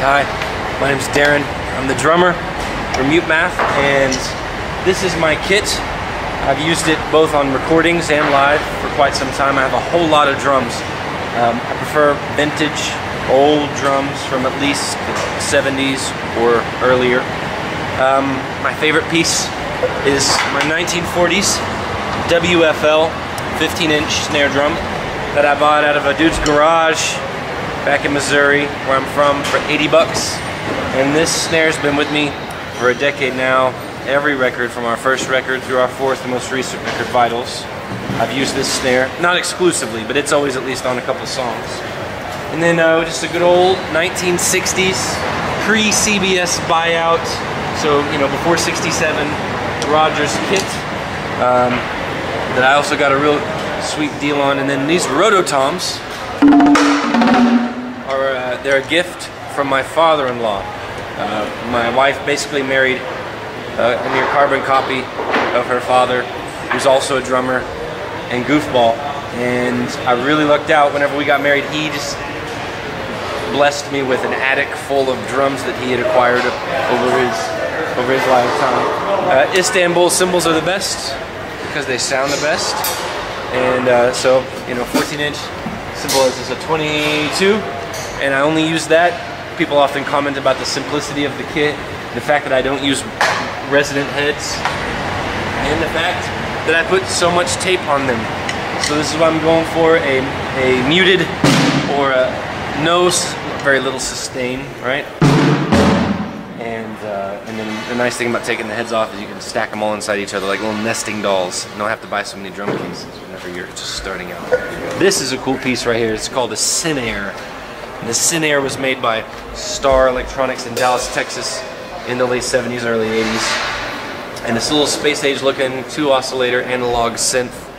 hi. My name's Darren. I'm the drummer for MuteMath, and this is my kit. I've used it both on recordings and live for quite some time. I have a whole lot of drums. Um, I prefer vintage, old drums from at least the 70s or earlier. Um, my favorite piece is my 1940s WFL 15 inch snare drum that I bought out of a dude's garage back in Missouri, where I'm from, for 80 bucks. And this snare's been with me for a decade now. Every record from our first record through our fourth and most recent record, Vitals. I've used this snare, not exclusively, but it's always at least on a couple songs. And then uh, just a good old 1960s pre-CBS buyout. So, you know, before 67, Rogers kit um, that I also got a real sweet deal on. And then these Rototoms are, uh, they're a gift from my father-in-law. Uh, my wife basically married uh, a near carbon copy of her father, who's also a drummer and goofball. And I really lucked out whenever we got married. He just blessed me with an attic full of drums that he had acquired over his over his lifetime. Uh, Istanbul cymbals are the best because they sound the best. And uh, so, you know, 14 inch cymbal is a 22, and I only use that. People often comment about the simplicity of the kit, the fact that I don't use resonant heads, and the fact that I put so much tape on them. So this is what I'm going for, a, a muted or a no, very little sustain, right? And, uh, and then the nice thing about taking the heads off is you can stack them all inside each other like little nesting dolls. You don't have to buy so many drum cases whenever you're just starting out. This is a cool piece right here. It's called a Synare. The Synare was made by Star Electronics in Dallas, Texas in the late 70s, early 80s. And this little space age looking two oscillator analog synth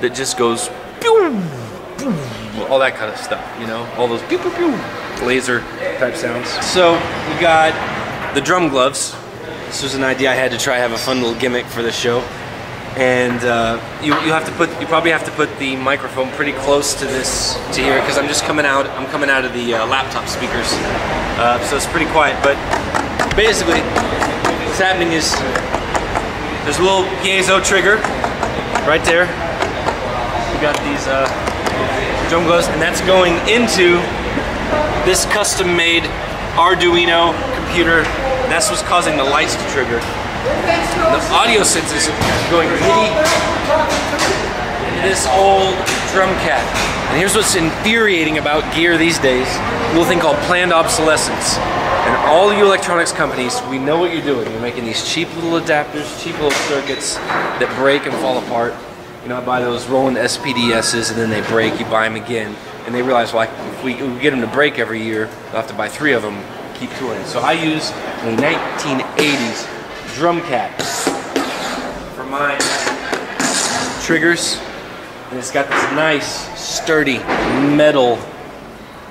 that just goes boom, boom, all that kind of stuff, you know? All those pew, pew, pew, laser type sounds. So we got the drum gloves. This was an idea I had to try have a fun little gimmick for the show. And uh, you, you have to put you probably have to put the microphone pretty close to this to here because I'm just coming out I'm coming out of the uh, laptop speakers, uh, so it's pretty quiet. But basically, what's happening is there's a little piezo trigger right there. We got these uh, drum gloves, and that's going into this custom-made Arduino computer. That's what's causing the lights to trigger. The audio sense is going MIDI this old drum cat. And here's what's infuriating about gear these days, a little thing called planned obsolescence. And all you electronics companies, we know what you're doing. You're making these cheap little adapters, cheap little circuits that break and fall apart. You know, I buy those Roland SPDSs and then they break, you buy them again. And they realize, well, if we, get them to break every year, they'll have to buy three of them, keep touring. So I use a 1980s drumKAT for my triggers. And it's got this nice, sturdy metal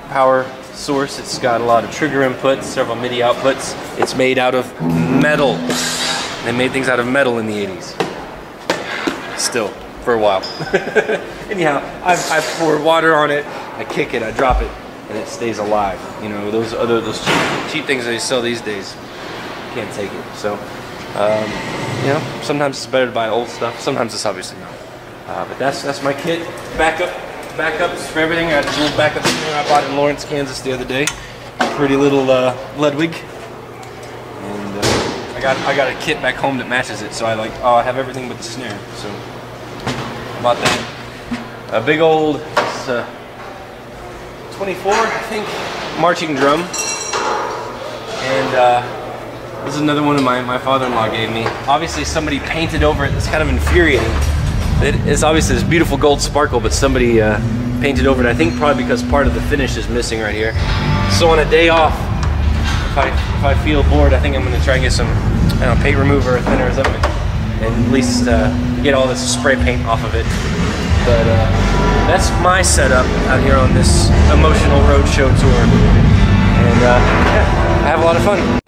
power source. It's got a lot of trigger inputs, several MIDI outputs. It's made out of metal. They made things out of metal in the 80s. Still, for a while. Anyhow, I've, I pour water on it, I kick it, I drop it, and it stays alive. You know, those other those cheap, cheap things they sell these days, can't take it. So, um, you know, sometimes it's better to buy old stuff. Sometimes it's obviously not. Uh, but that's that's my kit. Backup, backups for everything. I got a little backup here I bought in Lawrence, Kansas the other day. Pretty little uh, Ludwig. And uh, I got I got a kit back home that matches it. So I like oh I have everything but the snare. So I bought that. A big old uh, 24 I think marching drum. And uh, this is another one of my, my father-in-law gave me. Obviously somebody painted over it. It's kind of infuriating. It is obviously this beautiful gold sparkle, but somebody uh, painted over it. I think probably because part of the finish is missing right here. So on a day off, if I, if I feel bored, I think I'm gonna try and get some I don't know, paint remover or thinner or something, and at least uh, get all this spray paint off of it. But uh, that's my setup out here on this emotional roadshow tour, and uh, yeah, I have a lot of fun.